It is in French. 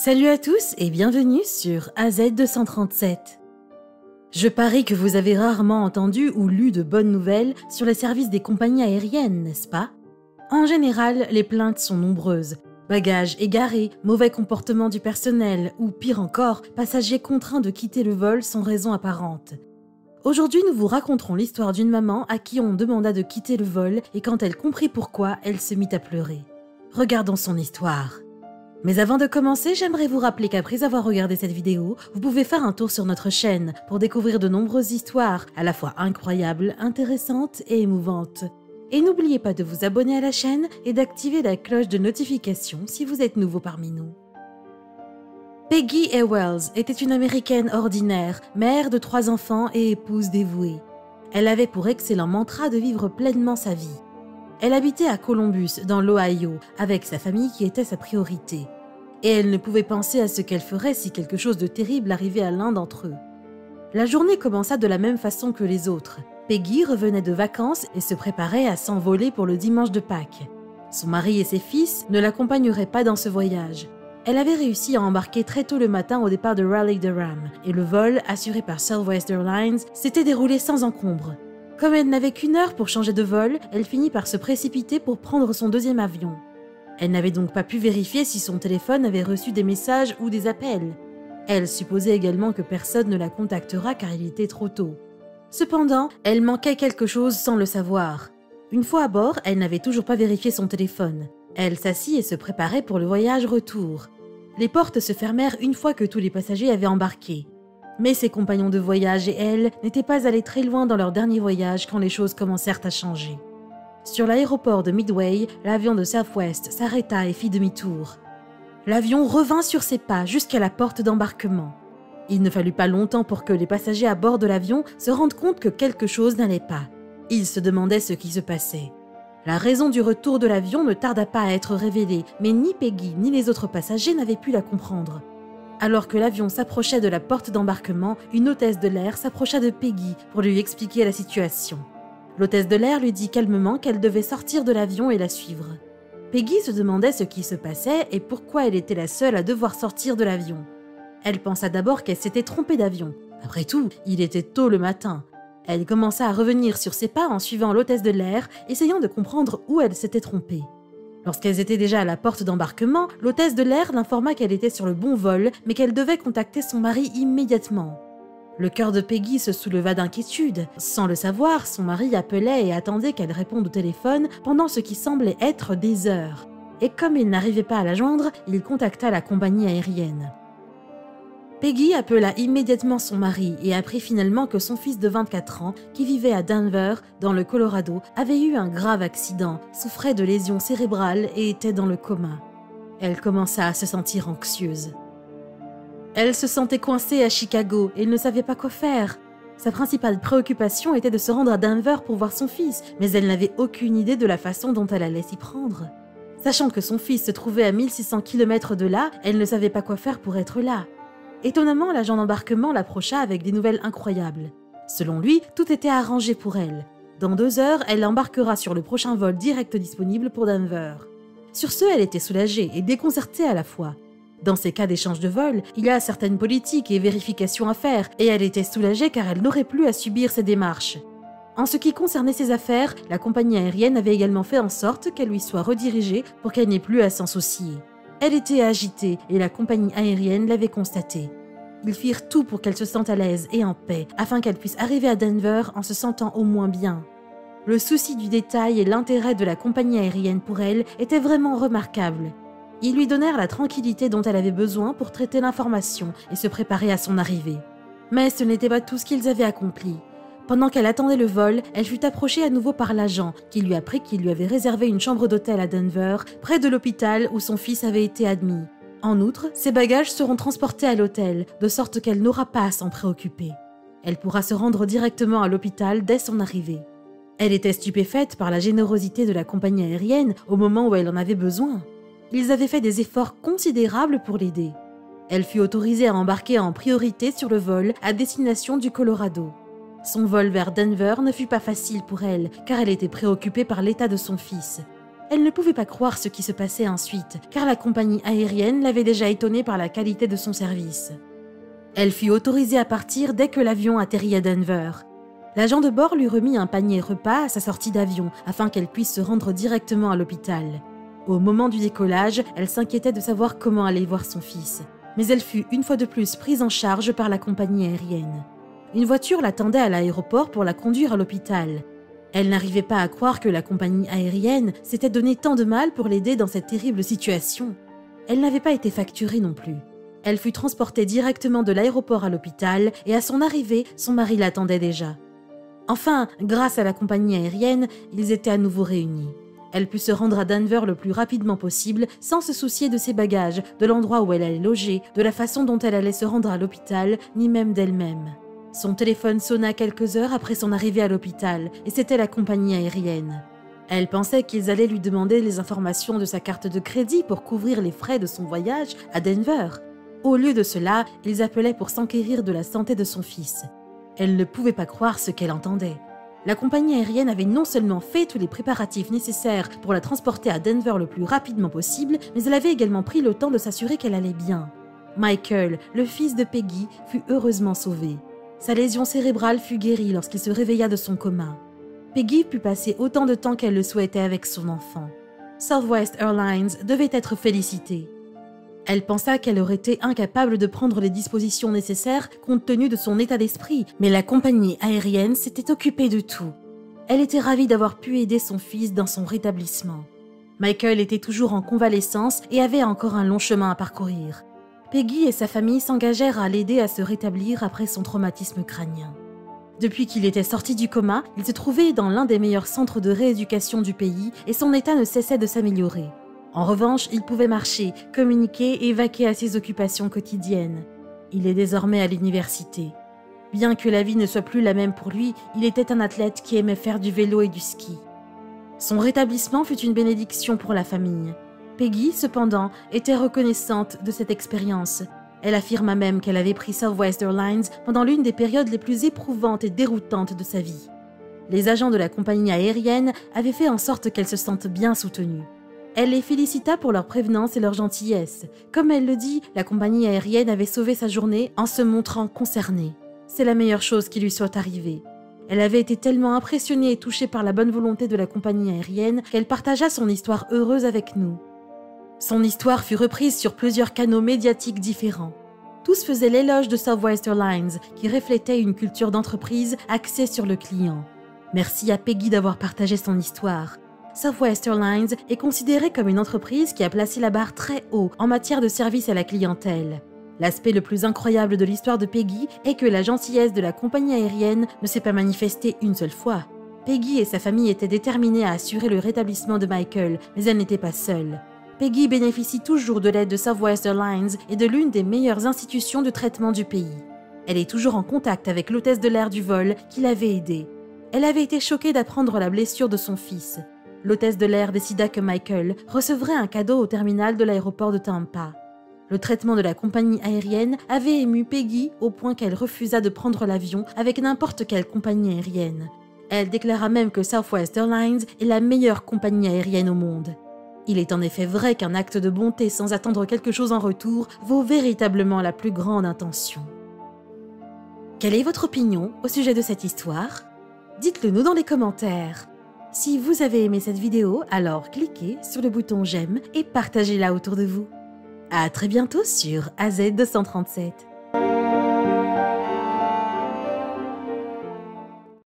Salut à tous et bienvenue sur AZ237. Je parie que vous avez rarement entendu ou lu de bonnes nouvelles sur les services des compagnies aériennes, n'est-ce pas? En général, les plaintes sont nombreuses. Bagages égarés, mauvais comportement du personnel ou pire encore, passagers contraints de quitter le vol sans raison apparente. Aujourd'hui, nous vous raconterons l'histoire d'une maman à qui on demanda de quitter le vol et quand elle comprit pourquoi, elle se mit à pleurer. Regardons son histoire. Mais avant de commencer, j'aimerais vous rappeler qu'après avoir regardé cette vidéo, vous pouvez faire un tour sur notre chaîne pour découvrir de nombreuses histoires, à la fois incroyables, intéressantes et émouvantes. Et n'oubliez pas de vous abonner à la chaîne et d'activer la cloche de notification si vous êtes nouveau parmi nous. Peggy Ewells était une américaine ordinaire, mère de trois enfants et épouse dévouée. Elle avait pour excellent mantra de vivre pleinement sa vie. Elle habitait à Columbus, dans l'Ohio, avec sa famille qui était sa priorité. Et elle ne pouvait penser à ce qu'elle ferait si quelque chose de terrible arrivait à l'un d'entre eux. La journée commença de la même façon que les autres. Peggy revenait de vacances et se préparait à s'envoler pour le dimanche de Pâques. Son mari et ses fils ne l'accompagneraient pas dans ce voyage. Elle avait réussi à embarquer très tôt le matin au départ de Raleigh-Durham, et le vol, assuré par Southwest Airlines, s'était déroulé sans encombre. Comme elle n'avait qu'une heure pour changer de vol, elle finit par se précipiter pour prendre son deuxième avion. Elle n'avait donc pas pu vérifier si son téléphone avait reçu des messages ou des appels. Elle supposait également que personne ne la contactera car il était trop tôt. Cependant, elle manquait quelque chose sans le savoir. Une fois à bord, elle n'avait toujours pas vérifié son téléphone. Elle s'assit et se préparait pour le voyage retour. Les portes se fermèrent une fois que tous les passagers avaient embarqué. Mais ses compagnons de voyage et elle n'étaient pas allés très loin dans leur dernier voyage quand les choses commencèrent à changer. Sur l'aéroport de Midway, l'avion de Southwest s'arrêta et fit demi-tour. L'avion revint sur ses pas jusqu'à la porte d'embarquement. Il ne fallut pas longtemps pour que les passagers à bord de l'avion se rendent compte que quelque chose n'allait pas. Ils se demandaient ce qui se passait. La raison du retour de l'avion ne tarda pas à être révélée, mais ni Peggy ni les autres passagers n'avaient pu la comprendre. Alors que l'avion s'approchait de la porte d'embarquement, une hôtesse de l'air s'approcha de Peggy pour lui expliquer la situation. L'hôtesse de l'air lui dit calmement qu'elle devait sortir de l'avion et la suivre. Peggy se demandait ce qui se passait et pourquoi elle était la seule à devoir sortir de l'avion. Elle pensa d'abord qu'elle s'était trompée d'avion. Après tout, il était tôt le matin. Elle commença à revenir sur ses pas en suivant l'hôtesse de l'air, essayant de comprendre où elle s'était trompée. Lorsqu'elles étaient déjà à la porte d'embarquement, l'hôtesse de l'air l'informa qu'elle était sur le bon vol, mais qu'elle devait contacter son mari immédiatement. Le cœur de Peggy se souleva d'inquiétude. Sans le savoir, son mari appelait et attendait qu'elle réponde au téléphone pendant ce qui semblait être des heures. Et comme il n'arrivait pas à la joindre, il contacta la compagnie aérienne. Peggy appela immédiatement son mari et apprit finalement que son fils de 24 ans, qui vivait à Denver, dans le Colorado, avait eu un grave accident, souffrait de lésions cérébrales et était dans le coma. Elle commença à se sentir anxieuse. Elle se sentait coincée à Chicago et ne savait pas quoi faire. Sa principale préoccupation était de se rendre à Denver pour voir son fils, mais elle n'avait aucune idée de la façon dont elle allait s'y prendre. Sachant que son fils se trouvait à 1600 km de là, elle ne savait pas quoi faire pour être là. Étonnamment, l'agent d'embarquement l'approcha avec des nouvelles incroyables. Selon lui, tout était arrangé pour elle. Dans deux heures, elle embarquera sur le prochain vol direct disponible pour Denver. Sur ce, elle était soulagée et déconcertée à la fois. Dans ces cas d'échange de vol, il y a certaines politiques et vérifications à faire, et elle était soulagée car elle n'aurait plus à subir ces démarches. En ce qui concernait ses affaires, la compagnie aérienne avait également fait en sorte qu'elle lui soit redirigée pour qu'elle n'ait plus à s'en soucier. Elle était agitée et la compagnie aérienne l'avait constaté. Ils firent tout pour qu'elle se sente à l'aise et en paix, afin qu'elle puisse arriver à Denver en se sentant au moins bien. Le souci du détail et l'intérêt de la compagnie aérienne pour elle étaient vraiment remarquables. Ils lui donnèrent la tranquillité dont elle avait besoin pour traiter l'information et se préparer à son arrivée. Mais ce n'était pas tout ce qu'ils avaient accompli. Pendant qu'elle attendait le vol, elle fut approchée à nouveau par l'agent, qui lui apprit qu'il lui avait réservé une chambre d'hôtel à Denver, près de l'hôpital où son fils avait été admis. En outre, ses bagages seront transportés à l'hôtel, de sorte qu'elle n'aura pas à s'en préoccuper. Elle pourra se rendre directement à l'hôpital dès son arrivée. Elle était stupéfaite par la générosité de la compagnie aérienne au moment où elle en avait besoin. Ils avaient fait des efforts considérables pour l'aider. Elle fut autorisée à embarquer en priorité sur le vol à destination du Colorado. Son vol vers Denver ne fut pas facile pour elle, car elle était préoccupée par l'état de son fils. Elle ne pouvait pas croire ce qui se passait ensuite, car la compagnie aérienne l'avait déjà étonnée par la qualité de son service. Elle fut autorisée à partir dès que l'avion atterrit à Denver. L'agent de bord lui remit un panier repas à sa sortie d'avion afin qu'elle puisse se rendre directement à l'hôpital. Au moment du décollage, elle s'inquiétait de savoir comment aller voir son fils. Mais elle fut une fois de plus prise en charge par la compagnie aérienne. Une voiture l'attendait à l'aéroport pour la conduire à l'hôpital. Elle n'arrivait pas à croire que la compagnie aérienne s'était donné tant de mal pour l'aider dans cette terrible situation. Elle n'avait pas été facturée non plus. Elle fut transportée directement de l'aéroport à l'hôpital et à son arrivée, son mari l'attendait déjà. Enfin, grâce à la compagnie aérienne, ils étaient à nouveau réunis. Elle put se rendre à Denver le plus rapidement possible sans se soucier de ses bagages, de l'endroit où elle allait loger, de la façon dont elle allait se rendre à l'hôpital, ni même d'elle-même. Son téléphone sonna quelques heures après son arrivée à l'hôpital, et c'était la compagnie aérienne. Elle pensait qu'ils allaient lui demander les informations de sa carte de crédit pour couvrir les frais de son voyage à Denver. Au lieu de cela, ils appelaient pour s'enquérir de la santé de son fils. Elle ne pouvait pas croire ce qu'elle entendait. La compagnie aérienne avait non seulement fait tous les préparatifs nécessaires pour la transporter à Denver le plus rapidement possible, mais elle avait également pris le temps de s'assurer qu'elle allait bien. Michael, le fils de Peggy, fut heureusement sauvé. Sa lésion cérébrale fut guérie lorsqu'il se réveilla de son coma. Peggy put passer autant de temps qu'elle le souhaitait avec son enfant. Southwest Airlines devait être félicitée. Elle pensa qu'elle aurait été incapable de prendre les dispositions nécessaires compte tenu de son état d'esprit, mais la compagnie aérienne s'était occupée de tout. Elle était ravie d'avoir pu aider son fils dans son rétablissement. Michael était toujours en convalescence et avait encore un long chemin à parcourir. Peggy et sa famille s'engagèrent à l'aider à se rétablir après son traumatisme crânien. Depuis qu'il était sorti du coma, il se trouvait dans l'un des meilleurs centres de rééducation du pays et son état ne cessait de s'améliorer. En revanche, il pouvait marcher, communiquer et vaquer à ses occupations quotidiennes. Il est désormais à l'université. Bien que la vie ne soit plus la même pour lui, il était un athlète qui aimait faire du vélo et du ski. Son rétablissement fut une bénédiction pour la famille. Peggy, cependant, était reconnaissante de cette expérience. Elle affirma même qu'elle avait pris Southwest Airlines pendant l'une des périodes les plus éprouvantes et déroutantes de sa vie. Les agents de la compagnie aérienne avaient fait en sorte qu'elle se sente bien soutenue. Elle les félicita pour leur prévenance et leur gentillesse. Comme elle le dit, la compagnie aérienne avait sauvé sa journée en se montrant concernée. C'est la meilleure chose qui lui soit arrivée. Elle avait été tellement impressionnée et touchée par la bonne volonté de la compagnie aérienne qu'elle partagea son histoire heureuse avec nous. Son histoire fut reprise sur plusieurs canaux médiatiques différents. Tous faisaient l'éloge de Southwest Airlines, qui reflétait une culture d'entreprise axée sur le client. Merci à Peggy d'avoir partagé son histoire. Southwest Airlines est considérée comme une entreprise qui a placé la barre très haut en matière de service à la clientèle. L'aspect le plus incroyable de l'histoire de Peggy est que la gentillesse de la compagnie aérienne ne s'est pas manifestée une seule fois. Peggy et sa famille étaient déterminés à assurer le rétablissement de Michael, mais elle n'était pas seule. Peggy bénéficie toujours de l'aide de Southwest Airlines et de l'une des meilleures institutions de traitement du pays. Elle est toujours en contact avec l'hôtesse de l'air du vol qui l'avait aidée. Elle avait été choquée d'apprendre la blessure de son fils l'hôtesse de l'air décida que Michael recevrait un cadeau au terminal de l'aéroport de Tampa. Le traitement de la compagnie aérienne avait ému Peggy au point qu'elle refusa de prendre l'avion avec n'importe quelle compagnie aérienne. Elle déclara même que Southwest Airlines est la meilleure compagnie aérienne au monde. Il est en effet vrai qu'un acte de bonté sans attendre quelque chose en retour vaut véritablement la plus grande intention. Quelle est votre opinion au sujet de cette histoire? Dites-le nous dans les commentaires. Si vous avez aimé cette vidéo, alors cliquez sur le bouton j'aime et partagez-la autour de vous. À très bientôt sur AZ237.